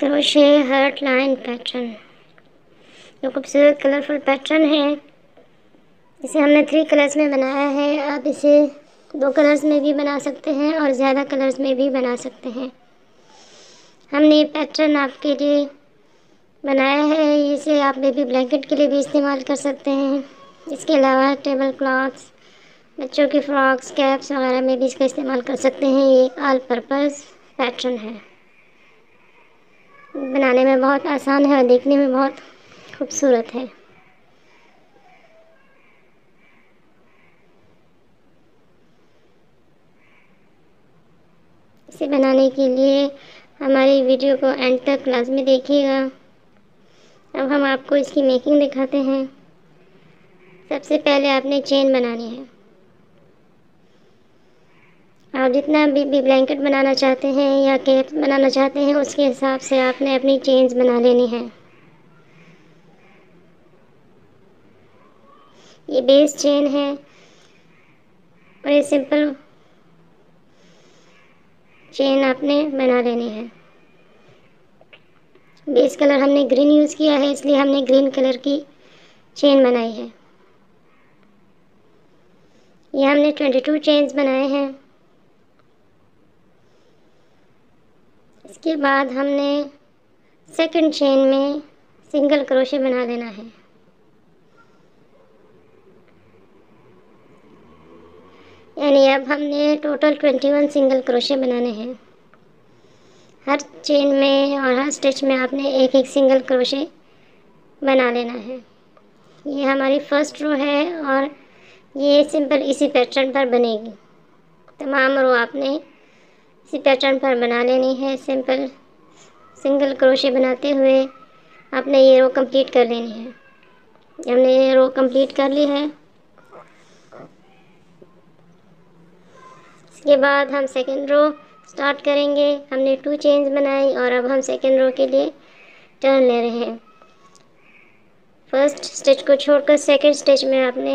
Crochet hurt line pattern. जो खूबसूरत colourful pattern है। इसे हमने थ्री कलर्स में बनाया है। आप इसे दो कलर्स में भी बना सकते हैं और ज़्यादा कलर्स में भी बना सकते हैं। हमने ये पैटर्न आपके लिए बनाया है। इसे आप बेबी ब्लैंकेट के लिए भी इस्तेमाल कर सकते हैं। इसके अलावा टेबल क्लॉथ्स बच्चों की फ्रॉक्स कैप्स वगैरह में भी इसका इस्तेमाल कर सकते हैं। ये ऑल पर्पज़ पैटर्न है। बनाने में बहुत आसान है और देखने में बहुत खूबसूरत है। इसे बनाने के लिए हमारी वीडियो को एंड तक क्लास में देखिएगा। अब हम आपको इसकी मेकिंग दिखाते हैं। सबसे पहले आपने चेन बनानी है। आप जितना भी, भी ब्लैंकेट बनाना चाहते हैं या केप बनाना चाहते हैं उसके हिसाब से आपने अपनी चेन्स बना लेनी है। ये बेस चेन है और ये सिंपल चेन आपने बना लेनी है। बेस कलर हमने ग्रीन यूज़ किया है इसलिए हमने ग्रीन कलर की चेन बनाई है। ये हमने ट्वेंटी टू चेन्स बनाए हैं। इसके बाद हमने सेकंड चेन में सिंगल क्रोशे बना लेना है। यानी अब हमने total twenty one single crochet बनाने हैं। हर चेन में और हर स्टिच में आपने एक एक सिंगल क्रोशे बना लेना है। ये हमारी फ़र्स्ट रो है और ये सिंपल इसी पैटर्न पर बनेगी। तमाम रो आपने इसी पैटर्न पर बना लेनी है, सिंपल, सिंगल क्रोशे बनाते हुए आपने ये रो कंप्लीट कर लेनी है। हमने ये रो कंप्लीट कर ली है। इसके बाद हम सेकेंड रो स्टार्ट करेंगे। हमने टू चेन्स बनाई और अब हम सेकेंड रो के लिए टर्न ले रहे हैं। फ़र्स्ट स्टिच को छोड़कर सेकेंड स्टिच में आपने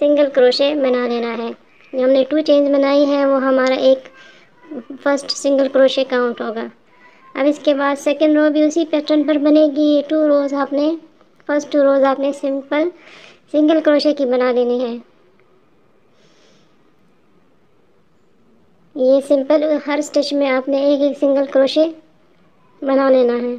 सिंगल क्रोशे बना लेना है। जो हमने टू चेन्स बनाई है, वो हमारा एक फ़र्स्ट सिंगल क्रोशे काउंट होगा। अब इसके बाद सेकेंड रो भी उसी पैटर्न पर बनेगी। ये टू रोज़ आपने फ़र्स्ट टू रोज़ आपने सिंपल सिंगल क्रोशे की बना लेनी है। ये सिंपल हर स्टिच में आपने एक एक सिंगल क्रोशे बना लेना है।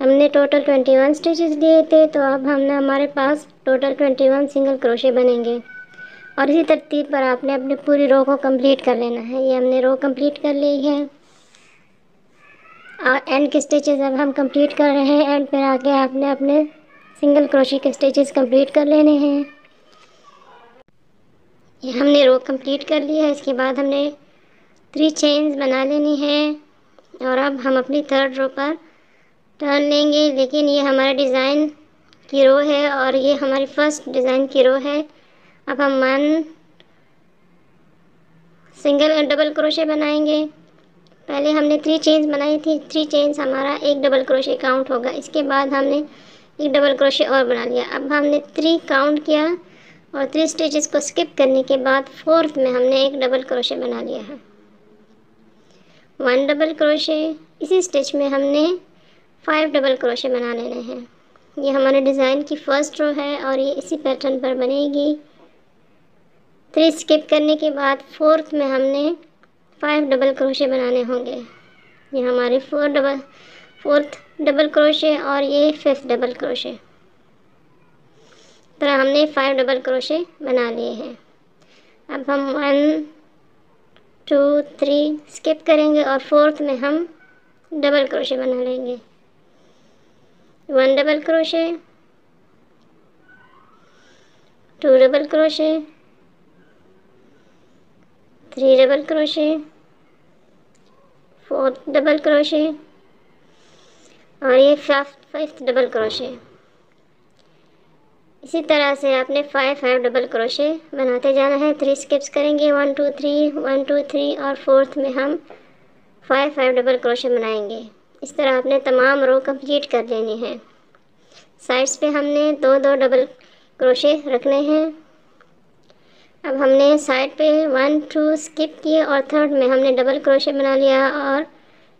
हमने टोटल ट्वेंटी वन स्टिचेस दिए थे तो अब हमने, हमारे पास total twenty one single crochet बनेंगे। और इसी तरतीब पर आपने अपनी पूरी रो को कंप्लीट कर लेना है। ये हमने रो कंप्लीट कर ली है। और एंड के स्टिचेस अब हम कंप्लीट कर रहे हैं एंड पर आके आपने अपने सिंगल क्रोशे के स्टिचेस कंप्लीट कर लेने हैं। ये हमने रो कंप्लीट कर ली है। इसके बाद हमने थ्री चेन्स बना लेनी है और अब हम अपनी थर्ड रो पर टर्न लेंगे। लेकिन ये हमारा डिज़ाइन की रो है और ये हमारी फ़र्स्ट डिज़ाइन की रो है। अब हम वन सिंगल डबल क्रोशे बनाएँगे। पहले हमने थ्री चेन्स बनाई थी। थ्री चेन्स हमारा एक डबल क्रोशे काउंट होगा। इसके बाद हमने एक डबल क्रोशे और बना लिया। अब हमने थ्री काउंट किया और थ्री स्टिचेस को स्किप करने के बाद फोर्थ में हमने एक डबल क्रोशे बना लिया है। वन डबल क्रोशे इसी स्टिच में हमने फाइव डबल क्रोशे बना लेने हैं। ये हमारे डिज़ाइन की फ़र्स्ट रो है और ये इसी पैटर्न पर बनेगी। थ्री स्किप करने के बाद फोर्थ में हमने फाइव डबल क्रोशे बनाने होंगे। ये हमारे four double fourth double crochet और ये फिफ्थ डबल क्रोशे तरह हमने फाइव डबल क्रोशे बना लिए हैं। अब हम वन टू थ्री स्किप करेंगे और फोर्थ में हम डबल क्रोशे बना लेंगे। One double crochet two double crochet three double crochet fourth double crochet, और ये फिफ्थ फिफ्थ डबल क्रोशे इसी तरह से आपने फाइव फाइव डबल क्रोशे बनाते जाना है। थ्री स्किप्स करेंगे। One two three one two three और फोर्थ में हम फाइव फाइव डबल क्रोशे बनाएँगे। इस तरह आपने तमाम रो कंप्लीट कर लेनी है। साइड्स पे हमने दो दो डबल क्रोशे रखने हैं। अब हमने साइड पे वन टू स्किप किए और थर्ड में हमने डबल क्रोशे बना लिया और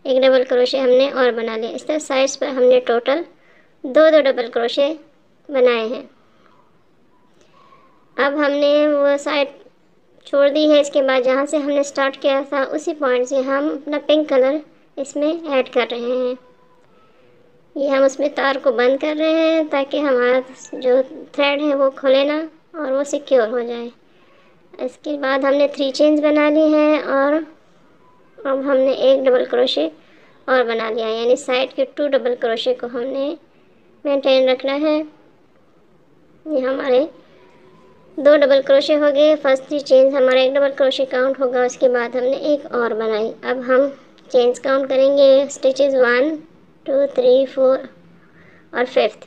एक डबल क्रोशे हमने और बना लिया। इस तरह साइड्स पर हमने टोटल दो दो डबल क्रोशे बनाए हैं। अब हमने वो साइड छोड़ दी है, इसके बाद जहाँ से हमने स्टार्ट किया था, उसी पॉइंट से हम अपना पिंक कलर इसमें ऐड कर रहे हैं। ये हम उसमें तार को बंद कर रहे हैं ताकि हमारा जो थ्रेड है वो खुले ना और वो सिक्योर हो जाए। इसके बाद हमने थ्री चेंज बना ली हैं और अब हमने एक डबल क्रोशे और बना लिया है। यानी साइड के टू डबल क्रोशे को हमने मेंटेन रखना है। ये हमारे दो डबल क्रोशे हो गए। फ़र्स्ट थ्री चेंज हमारा एक डबल क्रोशे काउंट होगा, उसके बाद हमने एक और बनाई। अब हम चेंज काउंट करेंगे। Stitches one two three four और फिफ्थ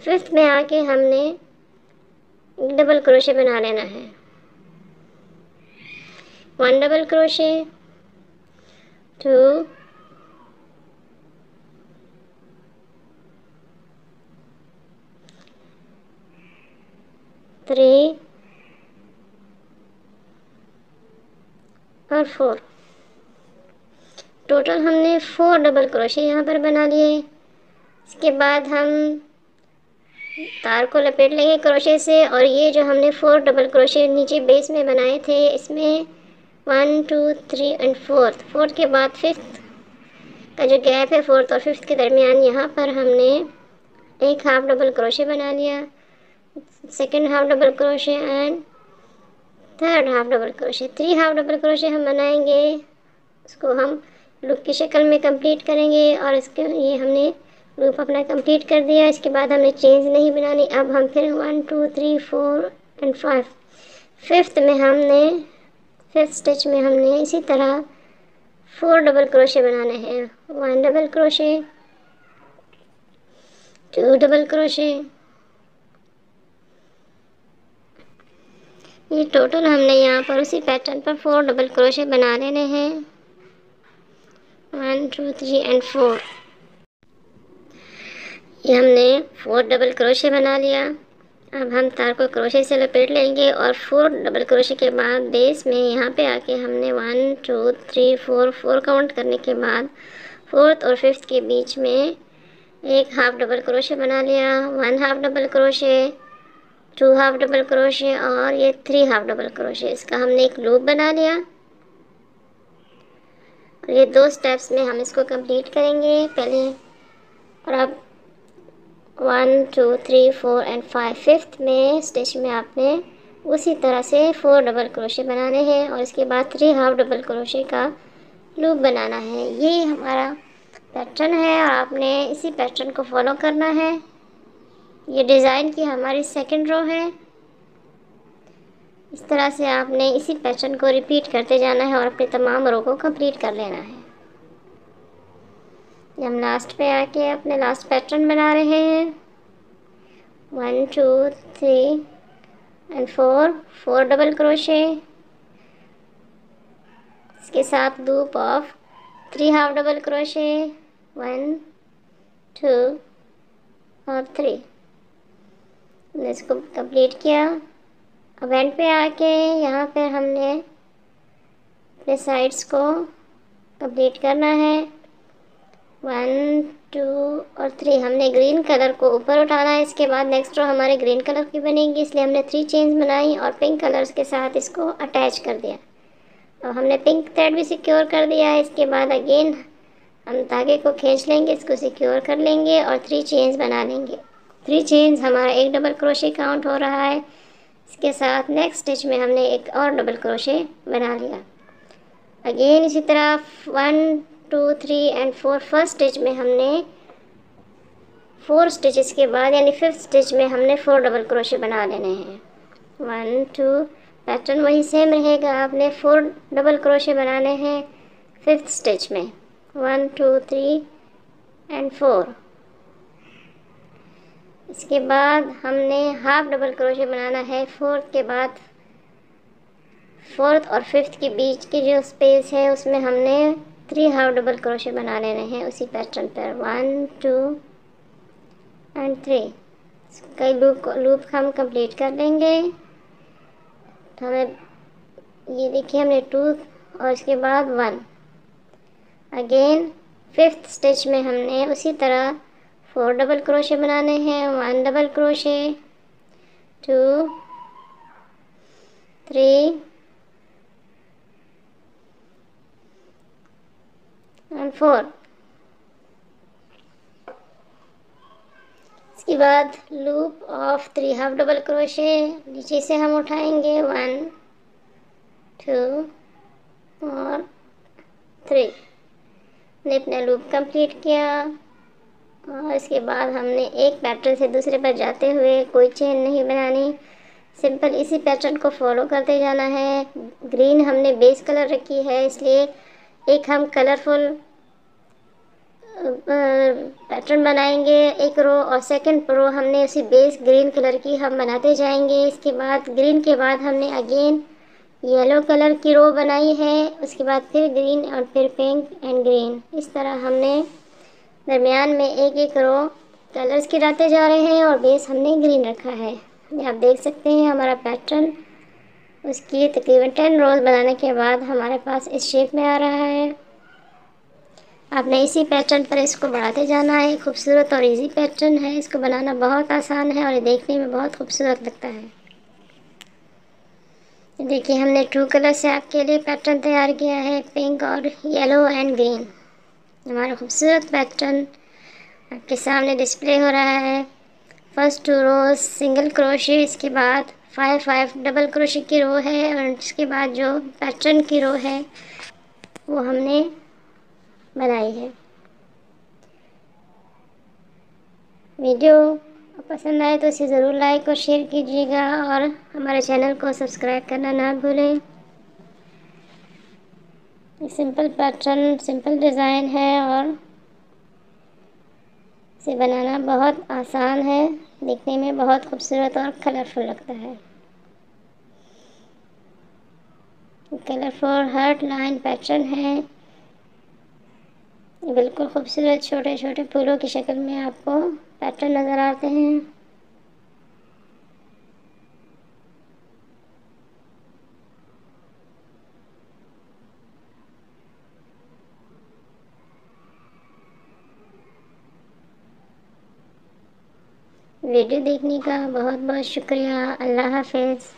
फिफ्थ में आके हमने डबल क्रोशे बना लेना है। One double crochet two three और फोर टोटल हमने फोर डबल क्रोशे यहाँ पर बना लिए। इसके बाद हम तार को लपेट लेंगे क्रोशे से और ये जो हमने फोर डबल क्रोशे नीचे बेस में बनाए थे, इसमें one two three and fourth fourth के बाद फिफ्थ का जो गैप है फोर्थ और फिफ्थ के दरमियान, यहाँ पर हमने एक हाफ़ डबल क्रोशे बना लिया। Second half double crochet and third half double crochet three half double crochet हम बनाएँगे, उसको हम लुक की शक्ल में कंप्लीट करेंगे और इसके, ये हमने लूप अपना कंप्लीट कर दिया। इसके बाद हमने चेंज नहीं बनानी। अब हम फिर one two three four and five fifth में हमने फिफ्थ स्टिच में हमने इसी तरह फोर डबल क्रोशे बनाने हैं। One double crochet two double crochet ये टोटल हमने यहाँ पर उसी पैटर्न पर फोर डबल क्रोशे बना लेने हैं। One two three and four ये हमने फोर डबल क्रोशे बना लिया। अब हम तार को क्रोशे से लपेट लेंगे और फोर डबल क्रोशे के बाद बेस में यहाँ पे आके हमने one, two, three, four four count करने के बाद फोर्थ और फिफ्थ के बीच में एक हाफ़ डबल क्रोशे बना लिया। One half double crochet, two half double crochet और ये थ्री हाफ़ डबल क्रोशे। इसका हमने एक लूप बना लिया। और ये दो स्टेप्स में हम इसको कंप्लीट करेंगे। पहले और अब one two three four and five fifth में स्टिच में आपने उसी तरह से फोर डबल क्रोशे बनाने हैं और इसके बाद थ्री हाफ़ डबल क्रोशे का लूप बनाना है। ये हमारा पैटर्न है और आपने इसी पैटर्न को फॉलो करना है। ये डिज़ाइन की हमारी सेकंड रो है। इस तरह से आपने इसी पैटर्न को रिपीट करते जाना है और अपने तमाम रो को कंप्लीट कर लेना है। हम लास्ट पे आके अपने लास्ट पैटर्न बना रहे हैं। One two three and four four double crochet इसके साथ loop of three half double crochet one two और थ्री हमने इसको कंप्लीट किया। अब एंड पे आके यहाँ पे हमने अपने साइड्स को कंप्लीट करना है। थ्री हमने ग्रीन कलर को ऊपर उठाना है, इसके बाद नेक्स्ट रो हमारे ग्रीन कलर की बनेगी, इसलिए हमने थ्री चेंज बनाई और पिंक कलर्स के साथ इसको अटैच कर दिया। अब हमने पिंक थ्रेड भी सिक्योर कर दिया है, इसके बाद अगेन हम धागे को खींच लेंगे, इसको सिक्योर कर लेंगे और थ्री चेंज बना लेंगे। थ्री चेंज हमारा एक डबल क्रोशे काउंट हो रहा है। इसके साथ नेक्स्ट स्टिच में हमने एक और डबल क्रोशे बना लिया। अगेन इसी तरह one two three and four first stitch में हमने फोर स्टिचेस के बाद, यानी फिफ्थ स्टिच में हमने फोर डबल क्रोशे बना लेने हैं। वन, टू, पैटर्न वही सेम रहेगा। आपने फोर डबल क्रोशे बनाने हैं फिफ्थ स्टिच में। One, two, three and four. इसके बाद हमने हाफ़ डबल क्रोशे बनाना है। फोर्थ के बाद फोर्थ और फिफ्थ के बीच की जो स्पेस है, उसमें हमने थ्री हाफ़ डबल क्रोशे बना लेने हैं उसी पैटर्न पर। वन, टू एंड थ्री कई लूप लूप हम कंप्लीट कर लेंगे तो हमें ये देखिए हमने टू और इसके बाद वन अगेन फिफ्थ स्टिच में हमने उसी तरह फोर डबल क्रोशे बनाने हैं one double crochet two three and four इसके बाद loop of three half double crochet नीचे से हम उठाएँगे वन टू और थ्री ने अपना लूप कंप्लीट किया, और इसके बाद हमने एक पैटर्न से दूसरे पर जाते हुए कोई चेन नहीं बनानी। सिंपल इसी पैटर्न को फॉलो करते जाना है। ग्रीन हमने बेस कलर रखी है, इसलिए एक हम कलरफुल पैटर्न बनाएँगे, एक रो और सेकंड रो हमने उसी बेस ग्रीन कलर की हम बनाते जाएँगे। इसके बाद ग्रीन के बाद हमने अगेन येलो कलर की रो बनाई है। उसके बाद फिर ग्रीन और फिर पिंक एंड ग्रीन इस तरह हमने दरमियान में एक एक रो कलर्स गिराते जा रहे हैं और बेस हमने ग्रीन रखा है। आप देख सकते हैं हमारा पैटर्न उसकी तकरीबन टेन रोज़ बनाने के बाद हमारे पास इस शेप में आ रहा है। आपने इसी पैटर्न पर इसको बढ़ाते जाना है, खूबसूरत और इजी पैटर्न है। इसको बनाना बहुत आसान है और ये देखने में बहुत खूबसूरत लगता है। देखिए, हमने टू कलर से आपके लिए पैटर्न तैयार किया है पिंक और येलो एंड ग्रीन हमारा खूबसूरत पैटर्न आपके सामने डिस्प्ले हो रहा है। First two rows single crochet इसके बाद फाइव फाइव डबल क्रोशे की रो है और इसके बाद जो पैटर्न की रो है, वो हमने बनाई है। वीडियो पसंद आए तो इसे ज़रूर लाइक और शेयर कीजिएगा और हमारे चैनल को सब्सक्राइब करना ना भूलें। सिंपल पैटर्न सिंपल डिज़ाइन है और इसे बनाना बहुत आसान है। दिखने में बहुत खूबसूरत और कलरफुल लगता है। कलरफुल हार्ट लाइन पैटर्न है। बिल्कुल खूबसूरत छोटे छोटे फूलों की शक्ल में आपको पैटर्न नज़र आते हैं। वीडियो देखने का बहुत बहुत शुक्रिया। अल्लाह हाफिज़।